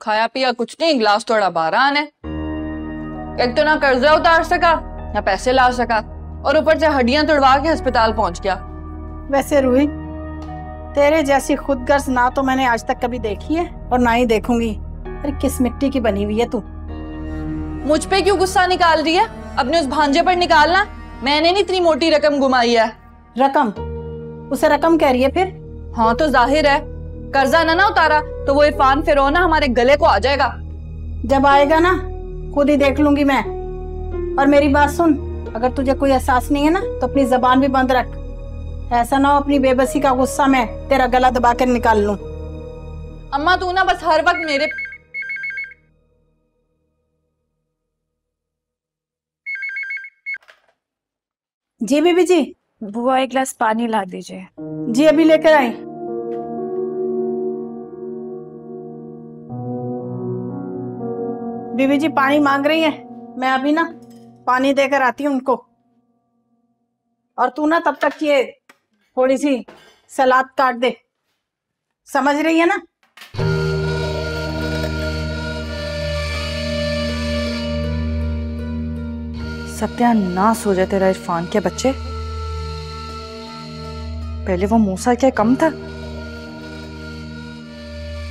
खाया पिया कुछ नहीं गिलास थोड़ा बारह आने एक तो ना कर्जा उतार सका ना पैसे ला सका और ऊपर से हड्डियाँ तोड़वा के अस्पताल पहुँच गया। वैसे रूही तेरे जैसी खुदगर्ज ना तो मैंने आज तक कभी देखी है और ना ही देखूँगी। अरे किस मिट्टी की बनी हुई है तू? मुझ पे क्यों गुस्सा निकाल रही है? अपने उस भांजे पर निकालना मैंने नहीं इतनी मोटी रकम घुमाई है। रकम? उसे रकम कह रही है फिर? हाँ तो ज़ाहिर है कर्जा ना ना उतारा तो वो इरफान फिर ना हमारे गले को आ जाएगा। जब आएगा ना खुद ही देख लूँगी मैं। और मेरी बात सुन अगर तुझे कोई एहसास नहीं है ना तो अपनी जबान भी बंद रख। ऐसा ना हो अपनी बेबसी का गुस्सा मैं तेरा गला दबा कर निकाल लूँ। अम्मा तू ना बस हर वक्त मेरे जी बीबी जी। बुआ एक गिलास पानी ला दीजिए। जी अभी लेकर आई। बीबी जी, पानी मांग रही है। मैं अभी ना पानी देकर आती हूँ उनको। और तू ना तब तक ये थोड़ी सी सलाद काट दे। समझ रही है ना? सत्यानाश हो जाए तेरा इरफान के बच्चे? पहले वो मूसा क्या कम था?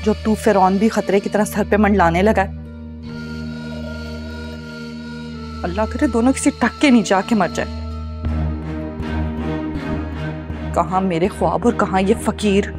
जो तू फिर भी खतरे की तरह सर पे मंडलाने लगा है। अल्लाह करे, दोनों किसी ढक्के नहीं जाके मर जाए। कहा मेरे ख्वाब और कहा ये फकीर?